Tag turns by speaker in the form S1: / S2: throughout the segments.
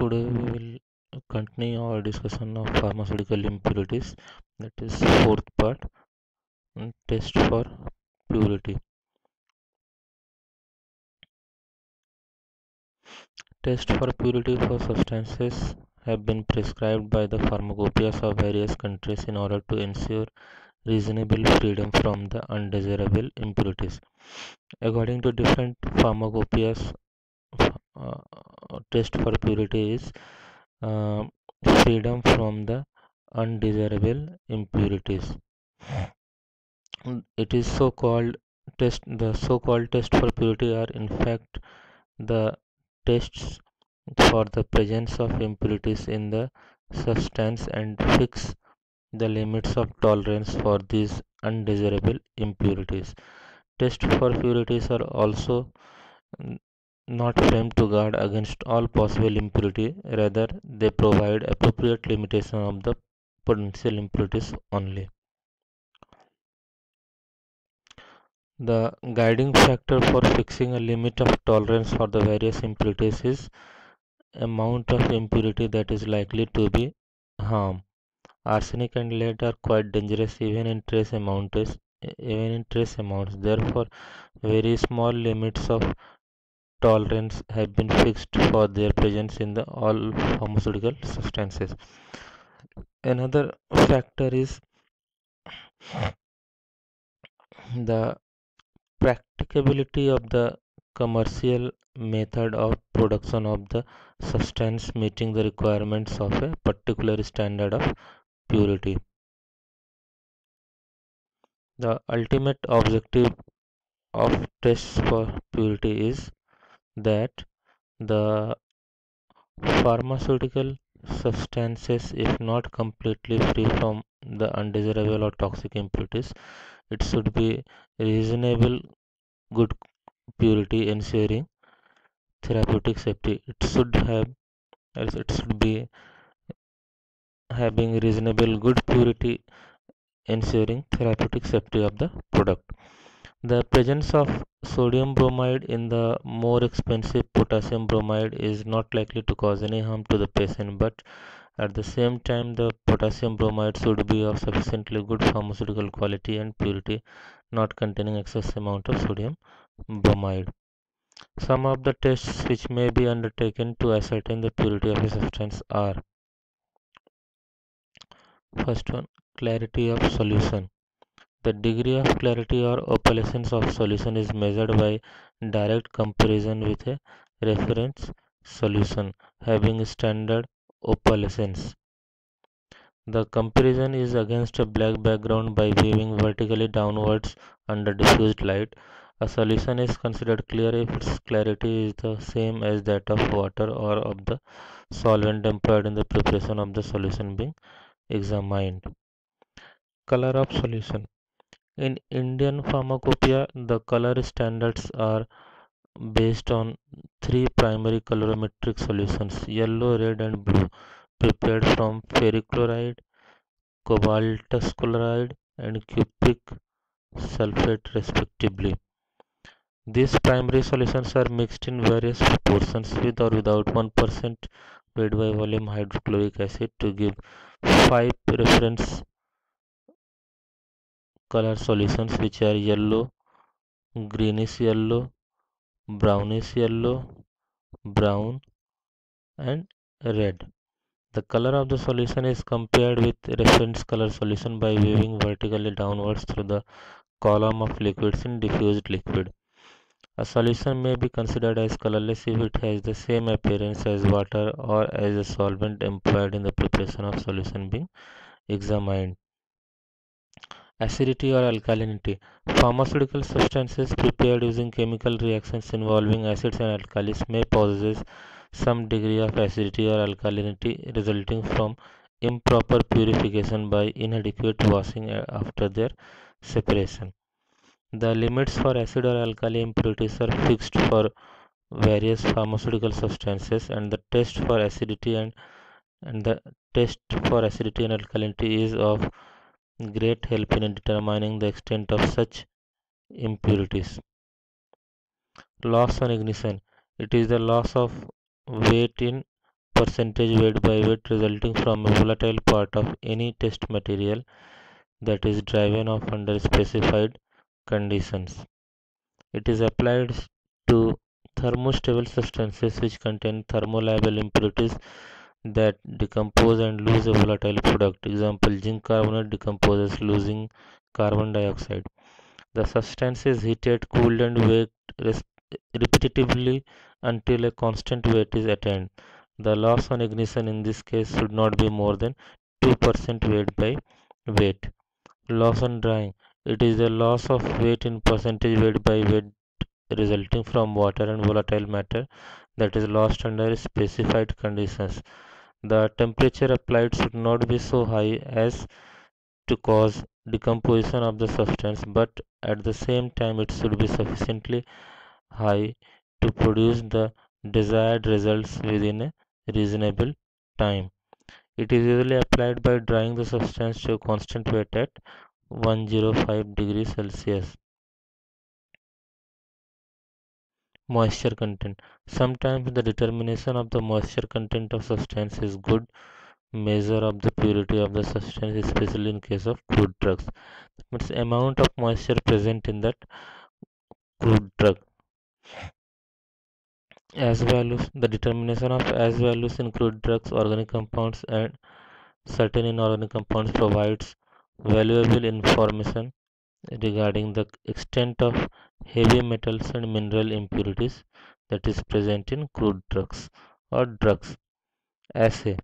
S1: today we will continue our discussion of pharmaceutical impurities. That is fourth part mm, test for purity. Test for purity for substances have been prescribed by the pharmacopoeias of various countries in order to ensure reasonable freedom from the undesirable impurities. According to different pharmacopoeias test for purity is uh, freedom from the undesirable impurities. It is so called test the so called test for purity are in fact the tests for the presence of impurities in the substance and fix the limits of tolerance for these undesirable impurities. Tests for purities are also not framed to guard against all possible impurity. Rather they provide appropriate limitation of the potential impurities only. The guiding factor for fixing a limit of tolerance for the various impurities is amount of impurity that is likely to be harm. Arsenic and lead are quite dangerous even in trace amounts even in trace amounts. Therefore very small limits of tolerance have been fixed for their presence in the all pharmaceutical substances. Another factor is the practicability of the commercial method of production of the substance meeting the requirements of a particular standard of purity. The ultimate objective of tests for purity is that the pharmaceutical substances if not completely free from the undesirable or toxic impurities it should be reasonable good purity ensuring therapeutic safety. It should have as it should be having reasonable good purity ensuring therapeutic safety of the product the presence of sodium bromide in the more expensive potassium bromide is not likely to cause any harm to the patient but at the same time the potassium bromide should be of sufficiently good pharmaceutical quality and purity not containing excess amount of sodium bromide. Some of the tests which may be undertaken to ascertain the purity of a substance are first one clarity of solution the degree of clarity or opalescence of solution is measured by direct comparison with a reference solution having standard opalescence. The comparison is against a black background by viewing vertically downwards under diffused light. A solution is considered clear if its clarity is the same as that of water or of the solvent employed in the preparation of the solution being examined. Color of solution in Indian pharmacopoeia, the color standards are based on three primary colorimetric solutions yellow, red, and blue, prepared from ferric chloride, cobaltous chloride, and cupric sulfate, respectively. These primary solutions are mixed in various proportions with or without 1% weight by volume hydrochloric acid to give five reference color solutions which are yellow greenish yellow brownish yellow brown and red. The color of the solution is compared with reference color solution by weaving vertically downwards through the column of liquids in diffused liquid. A solution may be considered as colorless if it has the same appearance as water or as a solvent employed in the preparation of solution being examined acidity or alkalinity. Pharmaceutical substances prepared using chemical reactions involving acids and alkalis may possess some degree of acidity or alkalinity resulting from improper purification by inadequate washing after their separation. The limits for acid or alkali impurities are fixed for various pharmaceutical substances and the test for acidity and, and the test for acidity and alkalinity is of great help in determining the extent of such impurities. Loss on ignition. It is the loss of weight in percentage weight by weight resulting from a volatile part of any test material that is driven off under specified conditions. It is applied to thermostable substances which contain thermolabile impurities that decompose and lose a volatile product. Example, zinc carbonate decomposes losing carbon dioxide. The substance is heated, cooled and weighed repetitively until a constant weight is attained. The loss on ignition in this case should not be more than 2% weight by weight. Loss on drying. It is the loss of weight in percentage weight by weight resulting from water and volatile matter that is lost under specified conditions. The temperature applied should not be so high as to cause decomposition of the substance but at the same time it should be sufficiently high to produce the desired results within a reasonable time. It is usually applied by drying the substance to a constant weight at 105 degrees Celsius. Moisture content. Sometimes the determination of the moisture content of substance is good measure of the purity of the substance, especially in case of crude drugs. Means amount of moisture present in that crude drug. Ash values, the determination of ash values in crude drugs, organic compounds, and certain inorganic compounds provides valuable information regarding the extent of heavy metals and mineral impurities that is present in crude drugs or drugs. Assay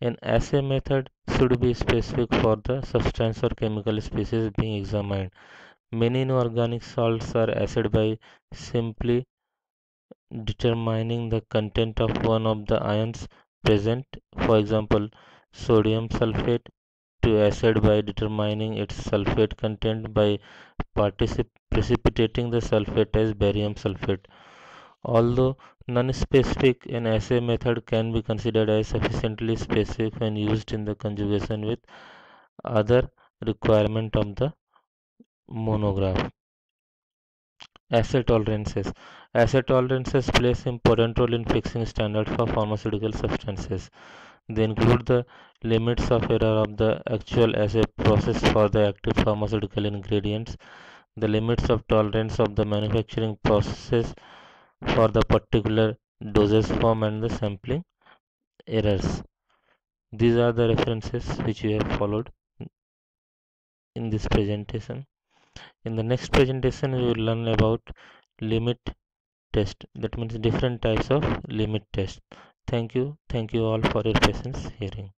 S1: An assay method should be specific for the substance or chemical species being examined. Many inorganic salts are assayed by simply determining the content of one of the ions present. For example, sodium sulfate to acid by determining its sulfate content by precipitating the sulfate as barium sulfate. Although non-specific, an assay method can be considered as sufficiently specific when used in the conjugation with other requirement of the monograph. Assay tolerances. Assay tolerances plays important role in fixing standards for pharmaceutical substances. They include the limits of error of the actual assay process for the active pharmaceutical ingredients, the limits of tolerance of the manufacturing processes for the particular dosage form and the sampling errors. These are the references which we have followed in this presentation. In the next presentation, we will learn about limit test. That means different types of limit test. Thank you. Thank you all for your patience hearing.